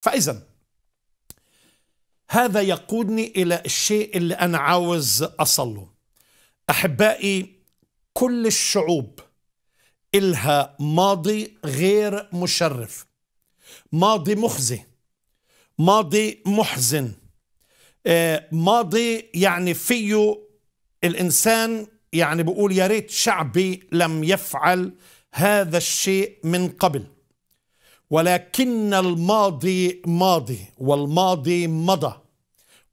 فإذا هذا يقودني إلى الشيء اللي أنا عاوز أصله. أحبائي كل الشعوب إلها ماضي غير مشرف. ماضي مخزي. ماضي محزن. آه، ماضي يعني فيه الإنسان يعني بقول يا ريت شعبي لم يفعل هذا الشيء من قبل. ولكن الماضي ماضي والماضي مضى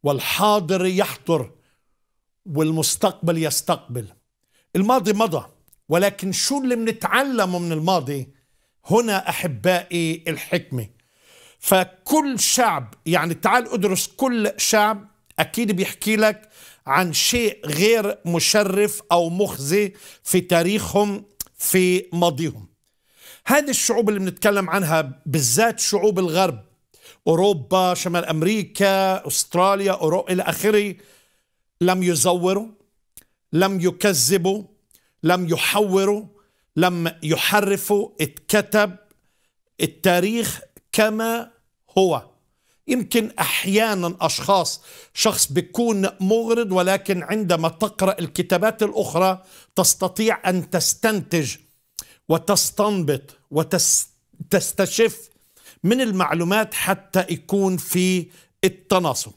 والحاضر يحضر والمستقبل يستقبل. الماضي مضى ولكن شو اللي بنتعلمه من الماضي؟ هنا أحبائي الحكمة. فكل شعب يعني تعال أدرس كل شعب أكيد بيحكي لك عن شيء غير مشرف أو مخزي في تاريخهم في ماضيهم. هذه الشعوب اللي بنتكلم عنها بالذات شعوب الغرب. أوروبا شمال أمريكا أستراليا أورو... إلى آخره. لم يزوروا لم يكذبوا لم يحوروا لم يحرفوا. اتكتب التاريخ كما هو. يمكن أحيانا أشخاص شخص بيكون مغرض ولكن عندما تقرأ الكتابات الأخرى تستطيع أن تستنتج وتستنبط وتستشف من المعلومات حتى يكون في التناسق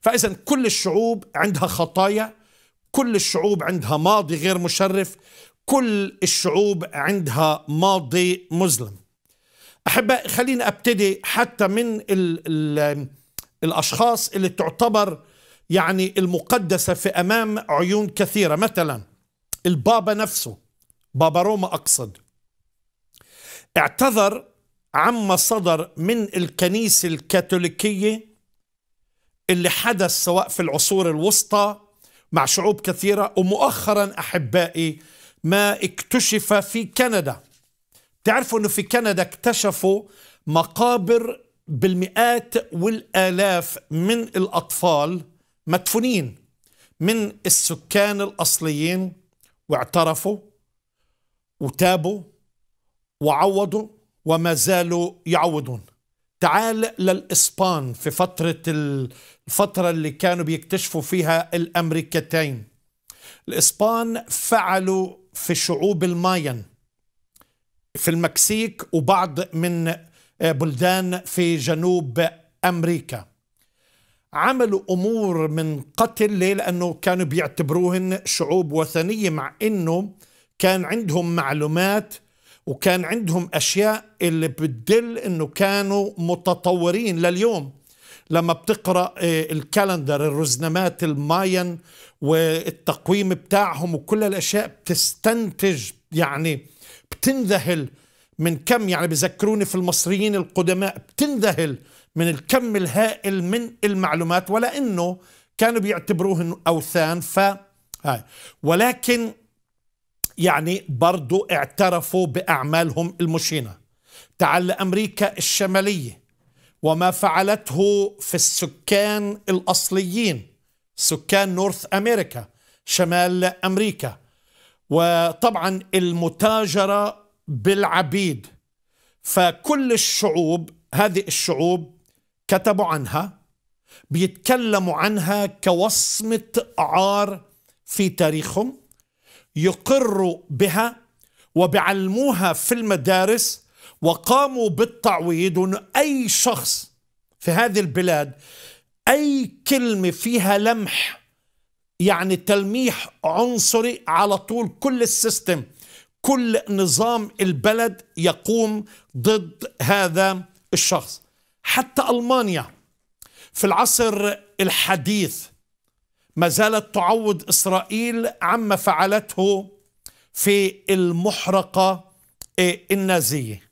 فاذا كل الشعوب عندها خطايا كل الشعوب عندها ماضي غير مشرف كل الشعوب عندها ماضي مظلم. أحبائي خليني أبتدي حتى من ال ال الأشخاص اللي تعتبر يعني المقدسة في أمام عيون كثيرة. مثلا البابا نفسه بابا روما أقصد. اعتذر عما صدر من الكنيسة الكاثوليكية اللي حدث سواء في العصور الوسطى مع شعوب كثيرة ومؤخرا أحبائي ما اكتشف في كندا. تعرفوا إنه في كندا اكتشفوا مقابر بالمئات والآلاف من الأطفال مدفونين من السكان الأصليين واعترفوا وتابوا وعوضوا وما زالوا يعوضون. تعال للإسبان في فترة الفترة اللي كانوا بيكتشفوا فيها الأمريكتين. الإسبان فعلوا في شعوب الماين في المكسيك وبعض من بلدان في جنوب أمريكا. عملوا أمور من قتل ليه؟ لأنه كانوا بيعتبروهن شعوب وثنية مع أنه كان عندهم معلومات وكان عندهم أشياء اللي بتدل أنه كانوا متطورين لليوم. لما بتقرأ ال calendar الرزنامات الماين والتقويم بتاعهم وكل الأشياء بتستنتج يعني بتنذهل من كم يعني بذكروني في المصريين القدماء بتنذهل من الكم الهائل من المعلومات ولا إنه كانوا بيعتبروهن أوثان. ف ولكن يعني برضو اعترفوا بأعمالهم المشينة. تعال أمريكا الشمالية وما فعلته في السكان الأصليين سكان نورث أمريكا شمال أمريكا. وطبعا المتاجرة بالعبيد. فكل الشعوب هذه الشعوب كتبوا عنها بيتكلموا عنها كوصمة عار في تاريخهم. يقروا بها وبيعلموها في المدارس وقاموا بالتعويض. انه أي شخص في هذه البلاد أي كلمة فيها لمح يعني تلميح عنصري على طول كل السيستم كل نظام البلد يقوم ضد هذا الشخص. حتى ألمانيا في العصر الحديث ما زالت تعوض إسرائيل عما فعلته في المحرقة النازية.